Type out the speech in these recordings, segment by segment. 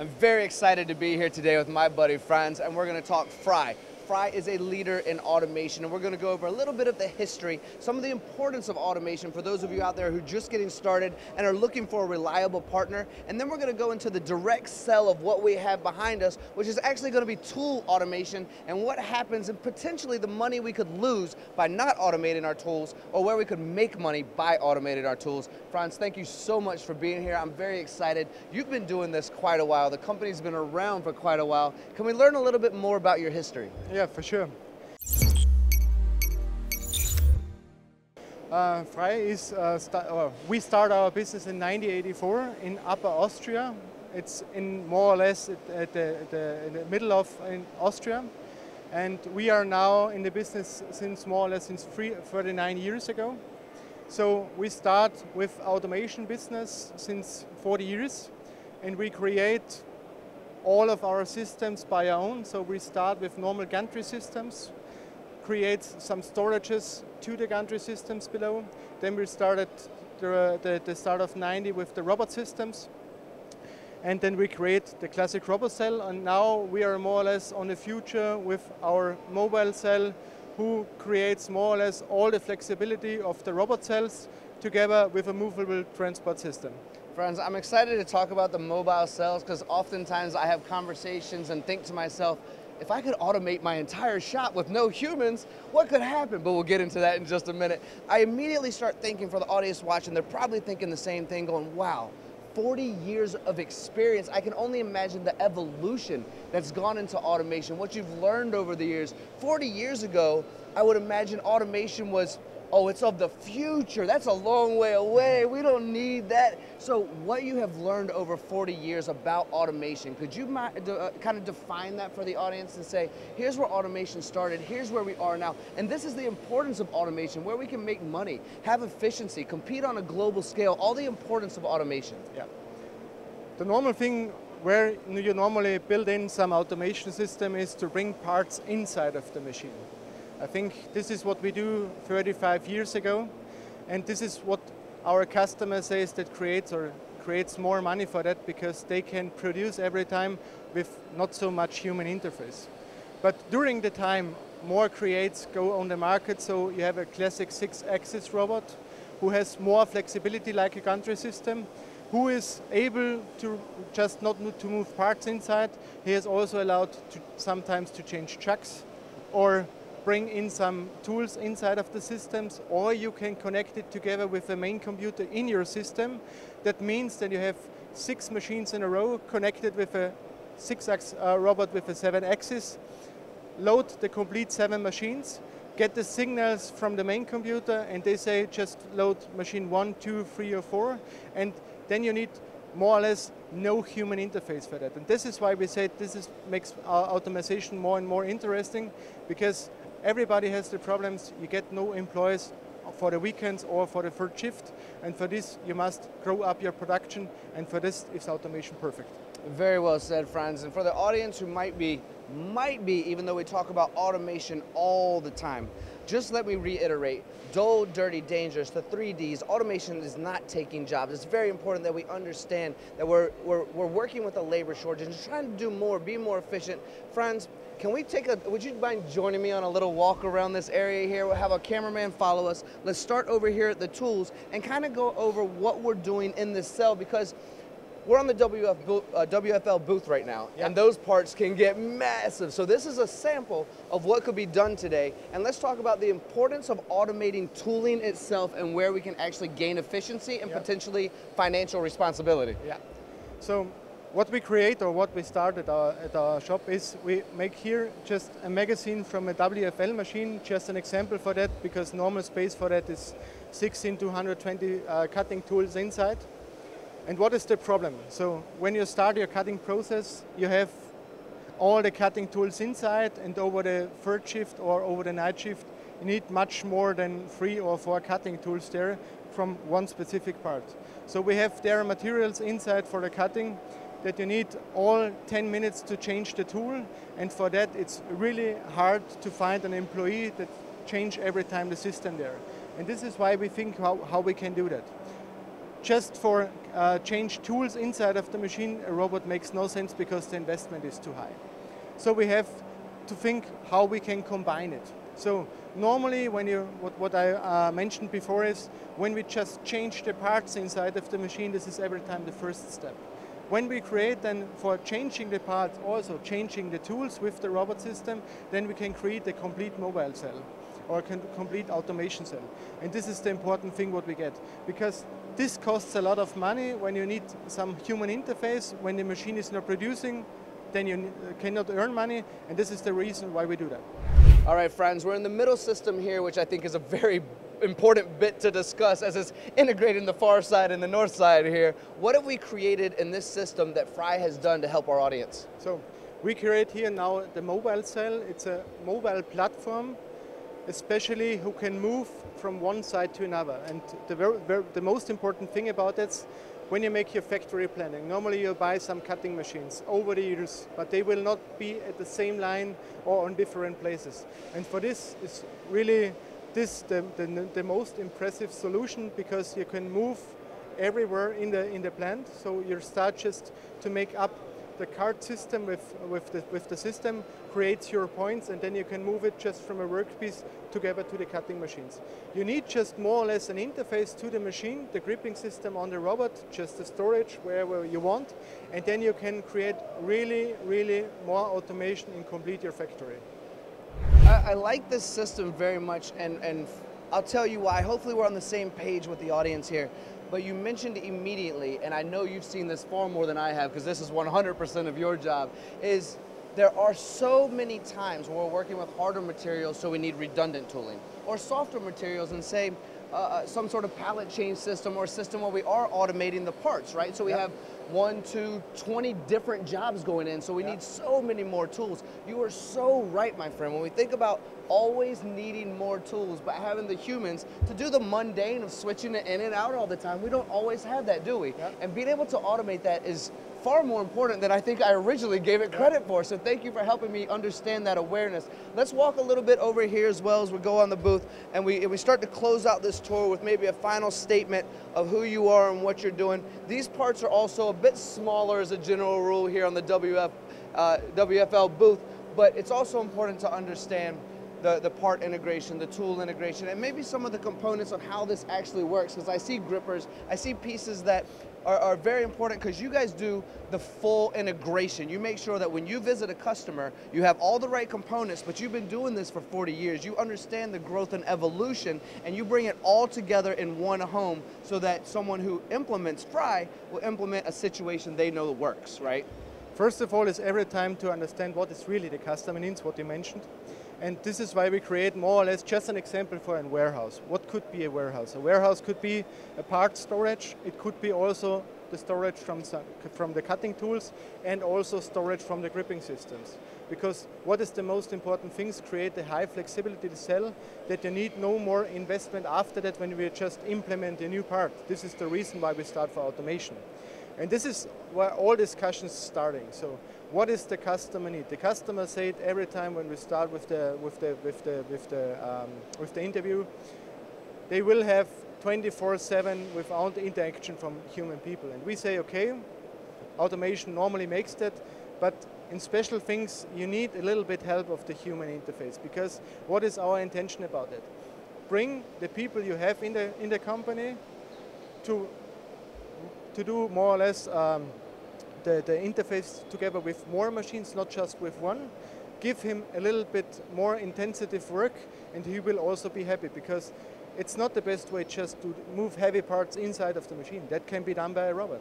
I'm very excited to be here today with my buddy Franz, and we're going to talk FRAI. FRAI is a leader in automation, and we're going to go over a little bit of the history, some of the importance of automation for those of you out there who are just getting started and are looking for a reliable partner. And then we're going to go into the direct cell of what we have behind us, which is actually going to be tool automation and what happens and potentially the money we could lose by not automating our tools or where we could make money by automating our tools. Franz, thank you so much for being here. I'm very excited. You've been doing this quite a while. The company's been around for quite a while. Can we learn a little bit more about your history? Yeah. Yeah, for sure. Uh, FRAI is, uh, uh, we start our business in 1984 in Upper Austria. It's in more or less at, at the, the, the, middle of Austria. And we are now in the business since more or less since 39 years ago. So we start with automation business since 40 years and we create all of our systems by our own. So we start with normal gantry systems, create some storages to the gantry systems below. Then we started the, the, the start of 90 with the robot systems. And then we create the classic robot cell. And now we are more or less on the future with our mobile cell who creates more or less all the flexibility of the robot cells together with a movable transport system. Franz, I'm excited to talk about the mobile cells because oftentimes I have conversations and think to myself, if I could automate my entire shop with no humans, what could happen? But we'll get into that in just a minute. I immediately start thinking for the audience watching, they're probably thinking the same thing, going, wow, 40 years of experience. I can only imagine the evolution that's gone into automation, what you've learned over the years. 40 years ago, I would imagine automation was oh, it's of the future. That's a long way away. We don't need that. So what you have learned over 40 years about automation, could you uh, kind of define that for the audience and say, here's where automation started, here's where we are now, and this is the importance of automation, where we can make money, have efficiency, compete on a global scale, all the importance of automation. Yeah. The normal thing where you normally build in some automation system is to bring parts inside of the machine. I think this is what we do 35 years ago, and this is what our customer says that creates or creates more money for that because they can produce every time with not so much human interface. But during the time, more creates go on the market, so you have a classic six-axis robot who has more flexibility like a gantry system, who is able to just not to move parts inside. He is also allowed to sometimes to change chucks or bring in some tools inside of the systems, or you can connect it together with the main computer in your system. That means that you have six machines in a row connected with a six-axis uh, robot with a seven axis, load the complete seven machines, get the signals from the main computer, and they say just load machine one, two, three, or four, and then you need more or less no human interface for that. And this is why we say this is, makes our automation more and more interesting because Everybody has the problems. You get no employees for the weekends or for the third shift. And for this, you must grow up your production. And for this, is automation perfect. Very well said, Franz. And for the audience who might be, might be, even though we talk about automation all the time, just let me reiterate, dull, dirty, dangerous, the three Ds, automation is not taking jobs. It's very important that we understand that we're, we're, we're working with a labor shortage and trying to do more, be more efficient. Franz, can we take a, would you mind joining me on a little walk around this area here? We'll have a cameraman follow us. Let's start over here at the tools and kind of go over what we're doing in this cell because we're on the WF, uh, WFL booth right now, yep. and those parts can get massive. So this is a sample of what could be done today. And let's talk about the importance of automating tooling itself and where we can actually gain efficiency and yep. potentially financial responsibility. Yeah. So what we create or what we start at our, at our shop is we make here just a magazine from a WFL machine, just an example for that because normal space for that is 16 to 120 uh, cutting tools inside. And what is the problem? So when you start your cutting process, you have all the cutting tools inside and over the third shift or over the night shift, you need much more than three or four cutting tools there from one specific part. So we have there materials inside for the cutting that you need all 10 minutes to change the tool and for that it's really hard to find an employee that change every time the system there. And this is why we think how, how we can do that. Just for uh, change tools inside of the machine, a robot makes no sense because the investment is too high. So we have to think how we can combine it. So normally when you, what, what I uh, mentioned before is when we just change the parts inside of the machine, this is every time the first step. When we create then for changing the parts, also changing the tools with the robot system, then we can create a complete mobile cell or a complete automation cell. And this is the important thing what we get. Because this costs a lot of money when you need some human interface, when the machine is not producing, then you uh, cannot earn money, and this is the reason why we do that. All right, Franz, we're in the middle system here, which I think is a very important bit to discuss as it's integrating the far side and the north side here. What have we created in this system that FRAI has done to help our audience? So we create here now the mobile cell. It's a mobile platform, especially who can move from one side to another. And the, very, very, the most important thing about it when you make your factory planning, normally you buy some cutting machines over the years, but they will not be at the same line or on different places. And for this, it's really this the, the, the most impressive solution because you can move everywhere in the in the plant. So you start just to make up the card system with, with, the, with the system creates your points and then you can move it just from a workpiece together to the cutting machines. You need just more or less an interface to the machine, the gripping system on the robot, just the storage wherever you want, and then you can create really, really more automation and complete your factory. I, I like this system very much and, and I'll tell you why. Hopefully we're on the same page with the audience here but you mentioned immediately, and I know you've seen this far more than I have because this is 100% of your job, is there are so many times where we're working with harder materials so we need redundant tooling or softer materials and say uh, uh some sort of pallet change system or system where we are automating the parts, right? So we yep. have one, two, 20 different jobs going in, so we yep. need so many more tools. You are so right, my friend. When we think about always needing more tools, but having the humans to do the mundane of switching it in and out all the time, we don't always have that, do we? Yep. And being able to automate that is far more important than I think I originally gave it credit for. So thank you for helping me understand that awareness. Let's walk a little bit over here as well as we go on the booth and we, we start to close out this tour with maybe a final statement of who you are and what you're doing. These parts are also a bit smaller as a general rule here on the WF, uh, WFL booth, but it's also important to understand the, the part integration, the tool integration, and maybe some of the components of how this actually works. Because I see grippers, I see pieces that are, are very important because you guys do the full integration. You make sure that when you visit a customer, you have all the right components, but you've been doing this for 40 years. You understand the growth and evolution, and you bring it all together in one home so that someone who implements FRAI will implement a situation they know works, right? First of all, is every time to understand what is really the customer needs, what you mentioned. And this is why we create more or less just an example for a warehouse. What could be a warehouse? A warehouse could be a part storage. It could be also the storage from, from the cutting tools and also storage from the gripping systems. Because what is the most important things? Create a high flexibility cell that you need no more investment after that when we just implement a new part. This is the reason why we start for automation. And this is where all discussions starting. So what is the customer need? The customer said every time when we start with the with the with the with the um, with the interview, they will have 24/7 without interaction from human people. And we say, okay, automation normally makes that, but in special things you need a little bit help of the human interface because what is our intention about it? Bring the people you have in the in the company to to do more or less um, the, the interface together with more machines, not just with one. Give him a little bit more intensive work and he will also be happy because it's not the best way just to move heavy parts inside of the machine. That can be done by a robot.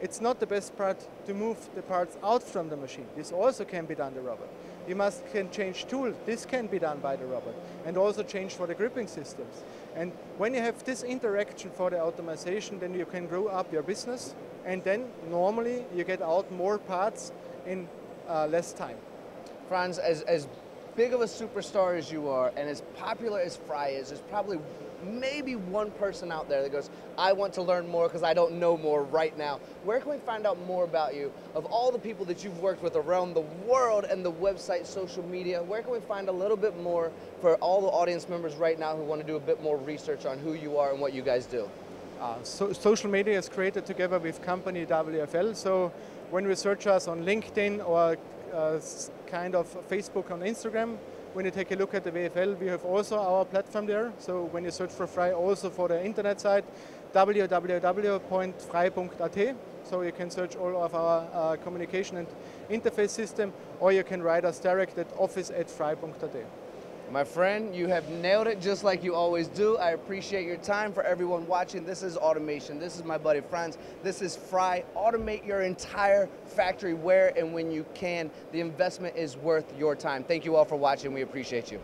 It's not the best part to move the parts out from the machine. This also can be done by a robot. You must can change tool. This can be done by the robot. And also change for the gripping systems. And when you have this interaction for the automation, then you can grow up your business. And then normally you get out more parts in uh, less time. Franz, as, as big of a superstar as you are and as popular as FRAI is, is probably maybe one person out there that goes, I want to learn more because I don't know more right now. Where can we find out more about you? Of all the people that you've worked with around the world and the website, social media, where can we find a little bit more for all the audience members right now who want to do a bit more research on who you are and what you guys do? uh, so social media is created together with company WFL. So when you search us on LinkedIn or uh, kind of Facebook on Instagram, when you take a look at the WFL, we have also our platform there. So when you search for FRAI, also for the internet site, www.frai.at. So you can search all of our uh, communication and interface system, or you can write us direct at office at frai.at. My friend, you have nailed it just like you always do. I appreciate your time. For everyone watching, this is automation. This is my buddy Franz. This is FRAI. Automate your entire factory where and when you can. The investment is worth your time. Thank you all for watching. We appreciate you.